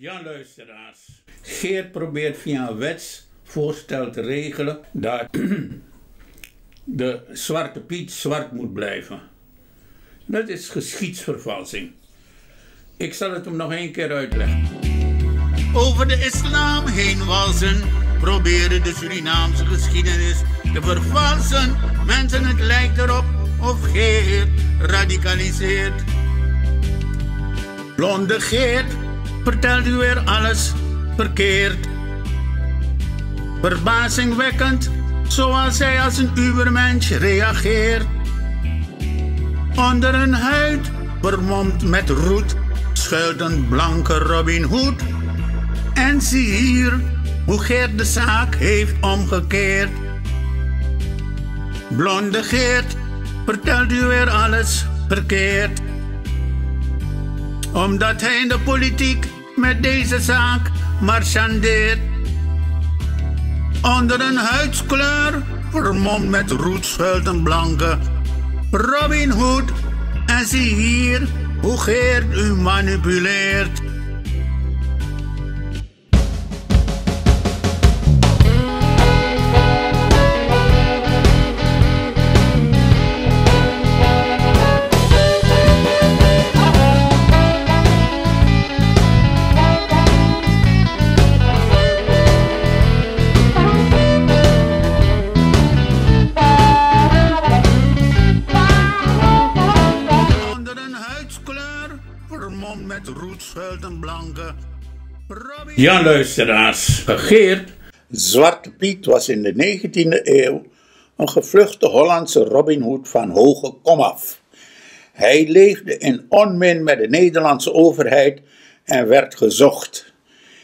Ja, luisteraars. Geert probeert via een wetsvoorstel te regelen dat de Zwarte Piet zwart moet blijven. Dat is geschiedsvervalsing. Ik zal het hem nog één keer uitleggen. Over de islam heen walsen, proberen de Surinaamse geschiedenis te vervalsen. Mensen, het lijkt erop of Geert radicaliseert. Blonde Geert vertelt u weer alles verkeerd. Verbazingwekkend, zoals hij als een ubermensch reageert. Onder een huid, vermomd met roet, schuilt een blanke Robin Hood. En zie hier hoe Geert de zaak heeft omgekeerd. Blonde Geert vertelt u weer alles verkeerd omdat hij in de politiek met deze zaak marchandeert. Onder een huidskleur, vermomd met roetschuilt een blanke Robin Hood. En zie hier hoe Geert u manipuleert. Met een blanke Ja, luisteraars. Geert, Zwarte Piet was in de 19e eeuw een gevluchte Hollandse Robin Hood van hoge komaf. Hij leefde in onmin met de Nederlandse overheid en werd gezocht.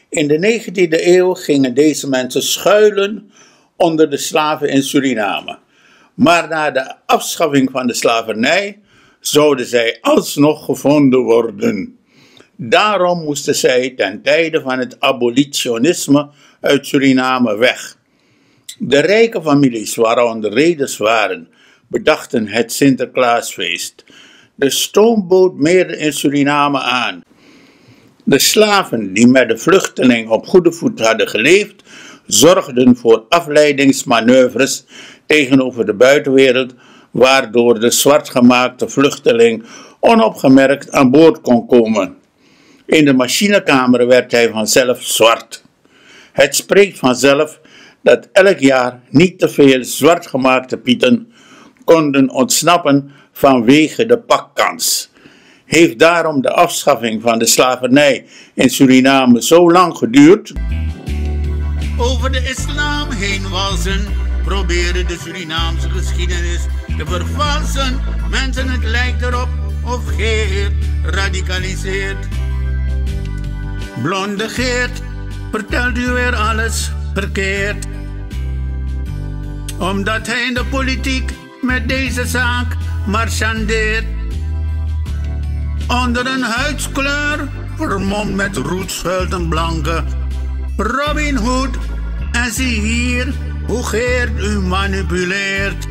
In de 19e eeuw gingen deze mensen schuilen onder de slaven in Suriname. Maar na de afschaffing van de slavernij zouden zij alsnog gevonden worden. Daarom moesten zij ten tijde van het abolitionisme uit Suriname weg. De rijke families waaronder reders waren, bedachten het Sinterklaasfeest. De stoomboot meerde in Suriname aan. De slaven die met de vluchteling op goede voet hadden geleefd, zorgden voor afleidingsmanoeuvres tegenover de buitenwereld, waardoor de zwartgemaakte vluchteling onopgemerkt aan boord kon komen. In de machinekamer werd hij vanzelf zwart. Het spreekt vanzelf dat elk jaar niet te veel zwartgemaakte pieten konden ontsnappen vanwege de pakkans. Heeft daarom de afschaffing van de slavernij in Suriname zo lang geduurd? Over de islam heen walsen, proberen de Surinaamse geschiedenis te vervalsen. Mensen, het lijkt erop of Geert radicaliseert. Blonde Geert vertelt u weer alles verkeerd. Omdat hij in de politiek met deze zaak marchandeert. Onder een huidskleur, vermomd met roetschuilt een blanke Robin Hood. En zie hier hoe Geert u manipuleert.